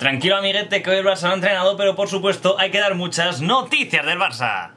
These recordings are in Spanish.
Tranquilo amiguete que hoy el Barça no ha entrenado, pero por supuesto hay que dar muchas noticias del Barça.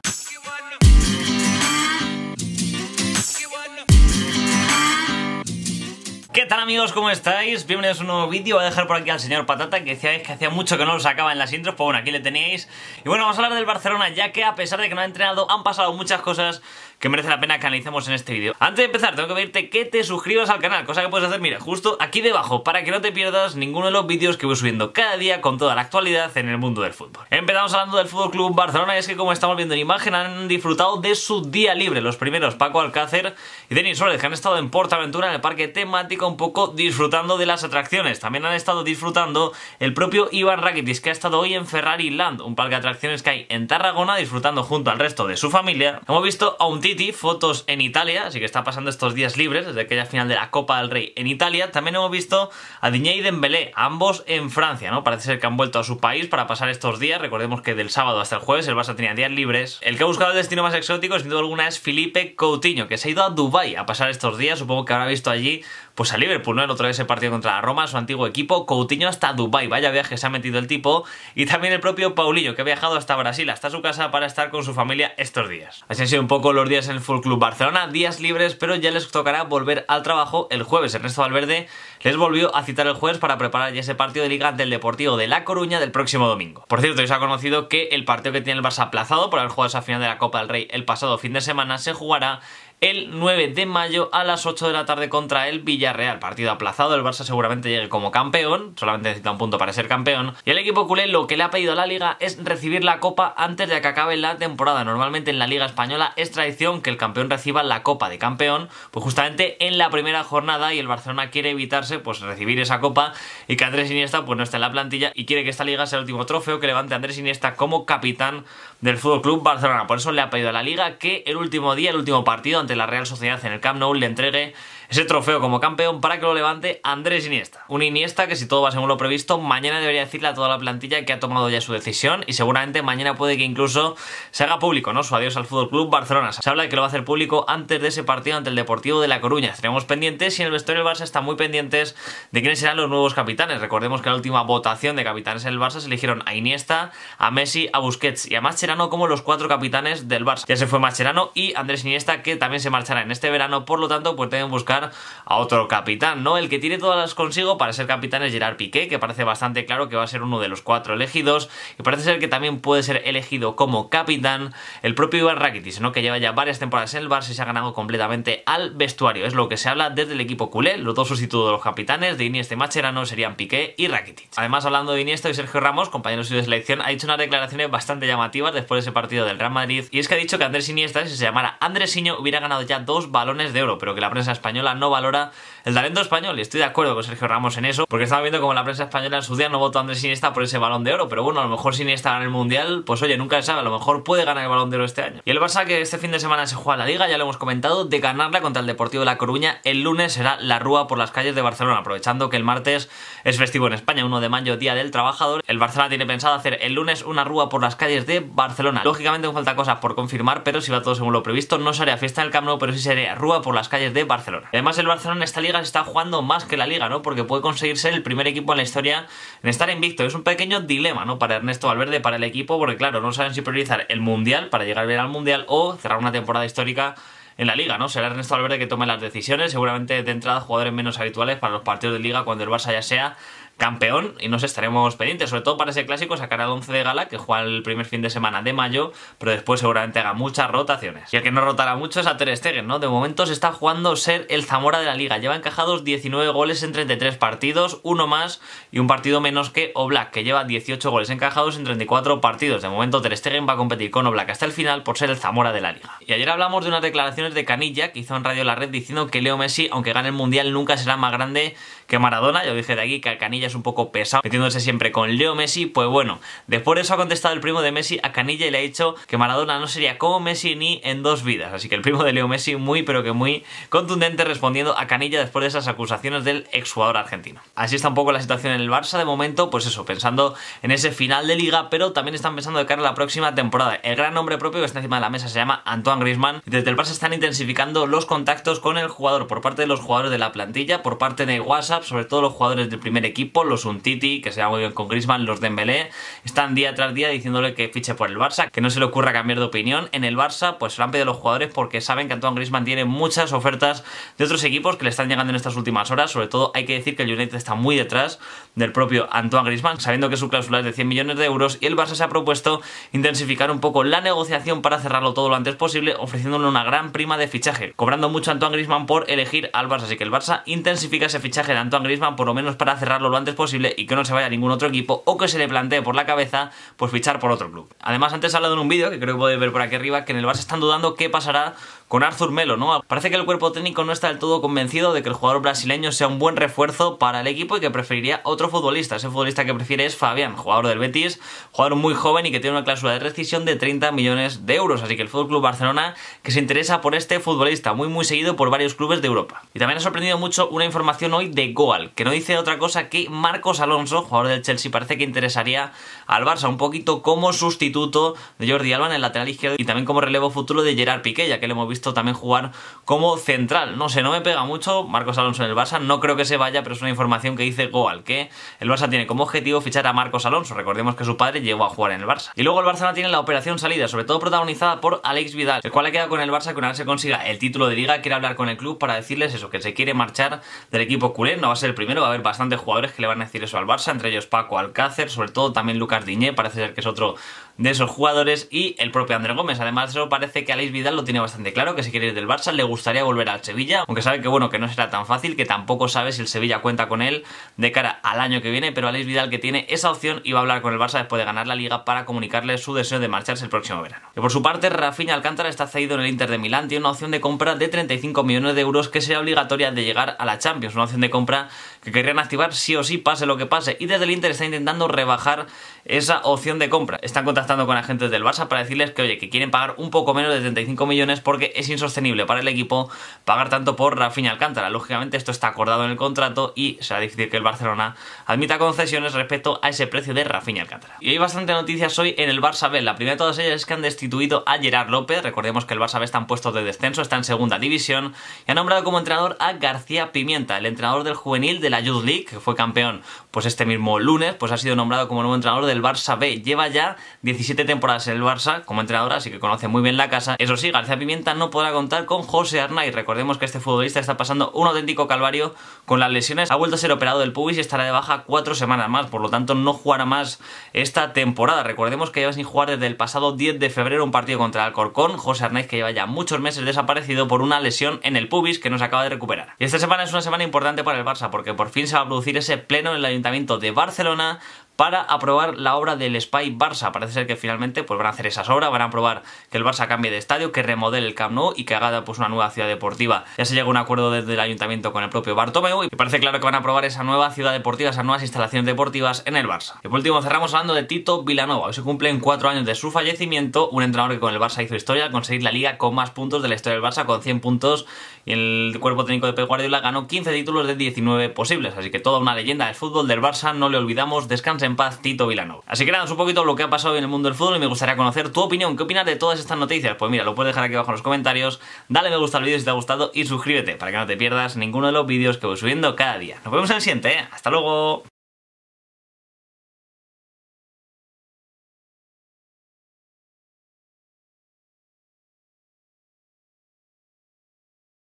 ¿Qué tal amigos? ¿Cómo estáis? Bienvenidos a un nuevo vídeo. Voy a dejar por aquí al señor Patata, que decíais que hacía mucho que no lo sacaba en las intros. Pues bueno, aquí le tenéis. Y bueno, vamos a hablar del Barcelona, ya que a pesar de que no ha entrenado, han pasado muchas cosas que merece la pena que analicemos en este vídeo. Antes de empezar, tengo que pedirte que te suscribas al canal, cosa que puedes hacer, mira, justo aquí debajo, para que no te pierdas ninguno de los vídeos que voy subiendo cada día con toda la actualidad en el mundo del fútbol. Empezamos hablando del Fútbol Club Barcelona, y es que como estamos viendo en imagen, han disfrutado de su día libre. Los primeros, Paco Alcácer y Denis Suárez, que han estado en Portaventura, en el parque temático, un poco disfrutando de las atracciones. También han estado disfrutando el propio Iván Rakitic, que ha estado hoy en Ferrari Land, un parque de atracciones que hay en Tarragona, disfrutando junto al resto de su familia. Hemos visto a un Fotos en en Italia, así que está pasando estos días libres desde aquella final de la Copa del Rey en Italia. También hemos visto a Digne y Dembélé, ambos en Francia, ¿no? Parece ser que han vuelto a su país para pasar estos días. Recordemos que del sábado hasta el jueves el Barça tenía días libres. El que ha buscado el destino más exótico, sin duda alguna, es Felipe Coutinho, que se ha ido a Dubai a pasar estos días. Supongo que habrá visto allí pues a Liverpool, ¿no? El otro día ese partido contra la Roma, su antiguo equipo, Coutinho hasta Dubai, vaya viaje se ha metido el tipo, y también el propio Paulinho, que ha viajado hasta Brasil, hasta su casa para estar con su familia estos días. Así han sido un poco los días en el Full Club Barcelona, días libres, pero ya les tocará volver al trabajo el jueves. Ernesto Valverde les volvió a citar el jueves para preparar ese partido de liga del Deportivo de La Coruña del próximo domingo. Por cierto, se ha conocido que el partido que tiene el Barça aplazado por haber jugado esa final de la Copa del Rey el pasado fin de semana se jugará el 9 de mayo a las 8 de la tarde contra el Villarreal. Partido aplazado, el Barça seguramente llegue como campeón, solamente necesita un punto para ser campeón. Y el equipo culé lo que le ha pedido a la liga es recibir la copa antes de que acabe la temporada. Normalmente en la liga española es tradición que el campeón reciba la copa de campeón, pues justamente en la primera jornada y el Barcelona quiere evitarse pues recibir esa copa y que Andrés Iniesta pues no esté en la plantilla y quiere que esta liga sea el último trofeo que levante Andrés Iniesta como capitán del Fútbol Club Barcelona. Por eso le ha pedido a la liga que el último día, el último partido la Real Sociedad en el Camp Nou le entregue ese trofeo como campeón para que lo levante Andrés Iniesta. Un Iniesta que si todo va según lo previsto, mañana debería decirle a toda la plantilla que ha tomado ya su decisión y seguramente mañana puede que incluso se haga público, ¿no? Su adiós al Fútbol Club Barcelona. Se habla de que lo va a hacer público antes de ese partido ante el Deportivo de La Coruña. Estaremos pendientes y en el vestuario del Barça están muy pendientes de quiénes serán los nuevos capitanes. Recordemos que en la última votación de capitanes en el Barça se eligieron a Iniesta, a Messi, a Busquets y a Mascherano como los cuatro capitanes del Barça. Ya se fue Mascherano y Andrés Iniesta que también se marchará en este verano, por lo tanto pues deben buscar a otro capitán, ¿no? El que tiene todas las consigo para ser capitán es Gerard Piqué, que parece bastante claro que va a ser uno de los cuatro elegidos, y parece ser que también puede ser elegido como capitán el propio Iván Rakitic, ¿no? Que lleva ya varias temporadas en el Barça y se ha ganado completamente al vestuario. Es lo que se habla desde el equipo culé. Los dos sustitutos de los capitanes de Iniesta y Macherano serían Piqué y Rakitic. Además, hablando de Iniesta y Sergio Ramos, compañeros de selección, ha hecho unas declaraciones bastante llamativas después de ese partido del Real Madrid, y es que ha dicho que Andrés Iniesta, si se llamara Andresiño, hubiera ganado ya dos balones de oro, pero que la prensa española no valora el talento español. Y estoy de acuerdo con Sergio Ramos en eso, porque estaba viendo como la prensa española en su día no votó a Andrés Iniesta por ese balón de oro. Pero bueno, a lo mejor Iniesta gana el mundial, pues oye, nunca se sabe, a lo mejor puede ganar el balón de oro este año. Y el Barça que este fin de semana se juega la liga, ya lo hemos comentado, de ganarla contra el Deportivo de La Coruña, el lunes será la rúa por las calles de Barcelona, aprovechando que el martes es festivo en España, 1 de mayo, Día del Trabajador. El Barcelona tiene pensado hacer el lunes una rúa por las calles de Barcelona. Lógicamente me falta cosas por confirmar, pero si va todo según lo previsto, no sería fiesta en el Pero sí sería rúa por las calles de Barcelona. Además, el Barcelona en esta liga se está jugando más que la liga, ¿no? Porque puede conseguir ser el primer equipo en la historia en estar invicto. Es un pequeño dilema, ¿no? Para Ernesto Valverde, para el equipo, porque claro, no saben si priorizar el Mundial para llegar bien al Mundial o cerrar una temporada histórica en la liga, ¿no? Será Ernesto Valverde que tome las decisiones, seguramente de entrada jugadores menos habituales para los partidos de liga cuando el Barça ya sea campeón y nos estaremos pendientes, sobre todo para ese clásico sacar al 11 de gala que juega el primer fin de semana de mayo, pero después seguramente haga muchas rotaciones. Y el que no rotará mucho es a Ter Stegen, ¿no? De momento se está jugando ser el Zamora de la liga. Lleva encajados 19 goles en 33 partidos, uno más y un partido menos que Oblak, que lleva 18 goles encajados en 34 partidos. De momento Ter Stegen va a competir con Oblak hasta el final por ser el Zamora de la liga. Y ayer hablamos de unas declaraciones de Canilla que hizo en Radio La Red diciendo que Leo Messi, aunque gane el Mundial, nunca será más grande que Maradona. Yo dije de aquí que Canilla es un poco pesado, metiéndose siempre con Leo Messi. Pues bueno, después de eso ha contestado el primo de Messi a Canilla y le ha dicho que Maradona no sería como Messi ni en dos vidas. Así que el primo de Leo Messi muy pero que muy contundente respondiendo a Canilla después de esas acusaciones del exjugador argentino. Así está un poco la situación en el Barça de momento, pues eso, pensando en ese final de liga, pero también están pensando de cara a la próxima temporada. El gran nombre propio que está encima de la mesa se llama Antoine Griezmann. Y desde el Barça están intensificando los contactos con el jugador por parte de los jugadores de la plantilla, por parte de WhatsApp, sobre todo los jugadores del primer equipo equipo, los Untiti, que se muy bien con Griezmann, los Dembélé, están día tras día diciéndole que fiche por el Barça, que no se le ocurra cambiar de opinión. En el Barça, pues se lo han pedido los jugadores porque saben que Antoine Griezmann tiene muchas ofertas de otros equipos que le están llegando en estas últimas horas. Sobre todo hay que decir que el United está muy detrás del propio Antoine Griezmann, sabiendo que su cláusula es de 100 millones de euros y el Barça se ha propuesto intensificar un poco la negociación para cerrarlo todo lo antes posible, ofreciéndole una gran prima de fichaje, cobrando mucho Antoine Griezmann por elegir al Barça. Así que el Barça intensifica ese fichaje de Antoine Griezmann por lo menos para cerrarlo lo antes posible y que no se vaya a ningún otro equipo o que se le plantee por la cabeza pues fichar por otro club. Además, antes he hablado en un vídeo que creo que podéis ver por aquí arriba que en el Barça están dudando qué pasará con Arthur Melo, ¿no? Parece que el cuerpo técnico no está del todo convencido de que el jugador brasileño sea un buen refuerzo para el equipo y que preferiría otro futbolista. Ese futbolista que prefiere es Fabián, jugador del Betis, jugador muy joven y que tiene una cláusula de rescisión de 30 millones de euros. Así que el Fútbol Barcelona que se interesa por este futbolista, muy muy seguido por varios clubes de Europa. Y también ha sorprendido mucho una información hoy de Goal, que no dice otra cosa que Marcos Alonso, jugador del Chelsea, parece que interesaría al Barça un poquito como sustituto de Jordi Alba en el lateral izquierdo y también como relevo futuro de Gerard Piqué, ya que le hemos visto también jugar como central. No sé, no me pega mucho Marcos Alonso en el Barça, no creo que se vaya, pero es una información que dice Goal, que el Barça tiene como objetivo fichar a Marcos Alonso. Recordemos que su padre llegó a jugar en el Barça. Y luego el Barcelona tiene la operación salida, sobre todo protagonizada por Alex Vidal, el cual ha quedado con el Barça que una vez se consiga el título de liga, quiere hablar con el club para decirles eso, que se quiere marchar del equipo culé. No va a ser el primero, va a haber bastantes jugadores que le van a decir eso al Barça, entre ellos Paco Alcácer, sobre todo también Lucas Diñé, parece ser que es otro de esos jugadores y el propio André Gómez. Además, eso parece que Alex Vidal lo tiene bastante claro, que si quiere ir del Barça, le gustaría volver al Sevilla, aunque sabe que bueno, que no será tan fácil, que tampoco sabe si el Sevilla cuenta con él de cara al año que viene, pero Alex Vidal que tiene esa opción y va a hablar con el Barça después de ganar la liga para comunicarle su deseo de marcharse el próximo verano. Y por su parte, Rafinha Alcántara está cedido en el Inter de Milán, tiene una opción de compra de 35 millones de euros que será obligatoria de llegar a la Champions, una opción de compra que querrían activar sí o sí, pase lo que pase, y desde el Inter está intentando rebajar esa opción de compra. Están contactando con agentes del Barça para decirles que, oye, que quieren pagar un poco menos de 35 millones porque es insostenible para el equipo pagar tanto por Rafinha Alcántara. Lógicamente esto está acordado en el contrato y será difícil que el Barcelona admita concesiones respecto a ese precio de Rafinha Alcántara. Y hay bastante noticias hoy en el Barça B. La primera de todas ellas es que han destituido a Gerard López. Recordemos que el Barça B está en puestos de descenso, está en segunda división y ha nombrado como entrenador a García Pimienta, el entrenador del juvenil de la Youth League, que fue campeón pues este mismo lunes, pues ha sido nombrado como nuevo entrenador del Barça B. Lleva ya 17 temporadas en el Barça como entrenador, así que conoce muy bien la casa. Eso sí, García Pimienta no podrá contar con José Arnaiz. Recordemos que este futbolista está pasando un auténtico calvario con las lesiones. Ha vuelto a ser operado del pubis y estará de baja cuatro semanas más, por lo tanto no jugará más esta temporada. Recordemos que lleva sin jugar desde el pasado 10 de febrero un partido contra el Alcorcón. José Arnaiz que lleva ya muchos meses desaparecido por una lesión en el pubis que no se acaba de recuperar. Y esta semana es una semana importante para el Barça porque por fin se va a producir ese pleno en el Ayuntamiento de Barcelona para aprobar la obra del Spy Barça. Parece ser que finalmente pues, van a hacer esas obras, van a aprobar que el Barça cambie de estadio, que remodele el Camp Nou y que haga pues, una nueva ciudad deportiva. Ya se llega a un acuerdo desde el ayuntamiento con el propio Bartomeu y parece claro que van a aprobar esa nueva ciudad deportiva, esas nuevas instalaciones deportivas en el Barça. Y por último cerramos hablando de Tito Vilanova. Hoy se cumplen cuatro años de su fallecimiento, un entrenador que con el Barça hizo historia al conseguir la liga con más puntos de la historia del Barça, con 100 puntos y el cuerpo técnico de Pep Guardiola ganó 15 títulos de 19 posibles. Así que toda una leyenda del fútbol del Barça, no le olvidamos, descansa en paz Tito Vilanova. Así que nada, es un poquito lo que ha pasado en el mundo del fútbol y me gustaría conocer tu opinión. ¿Qué opinas de todas estas noticias? Pues mira, lo puedes dejar aquí abajo en los comentarios, dale me gusta al vídeo si te ha gustado y suscríbete para que no te pierdas ninguno de los vídeos que voy subiendo cada día. Nos vemos en el siguiente, ¿eh? Hasta luego.